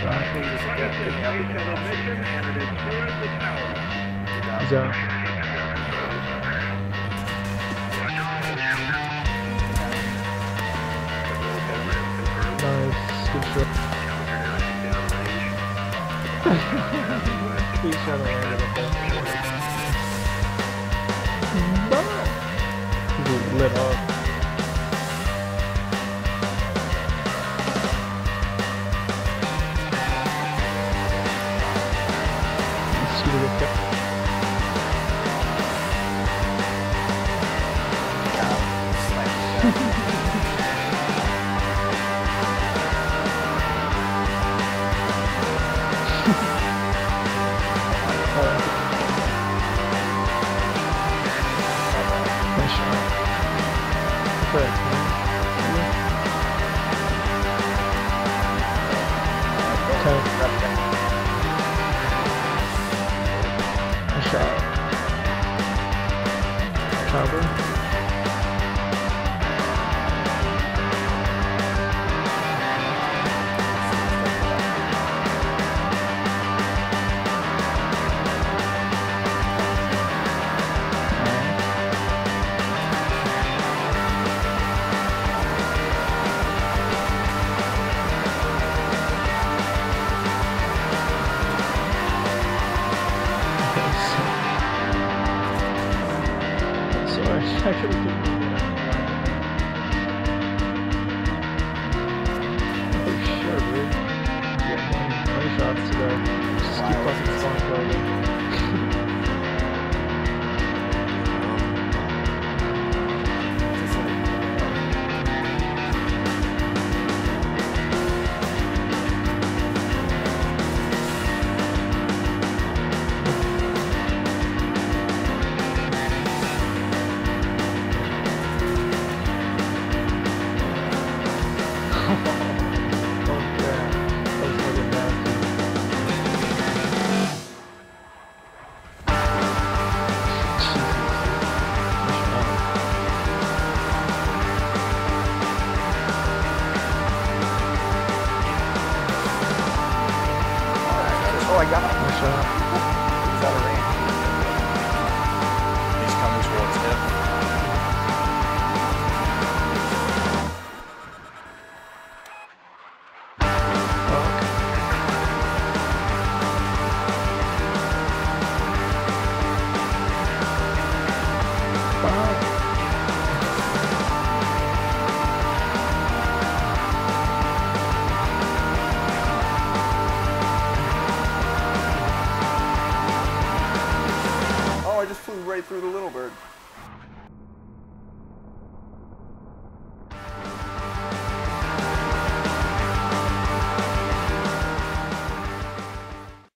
He's out. Nice, good shot. He shot away. He's lit up. Cover. Oh shit, dude. Yeah, man. Twenty shots to. Shot. Out of range. Flew right through the little bird.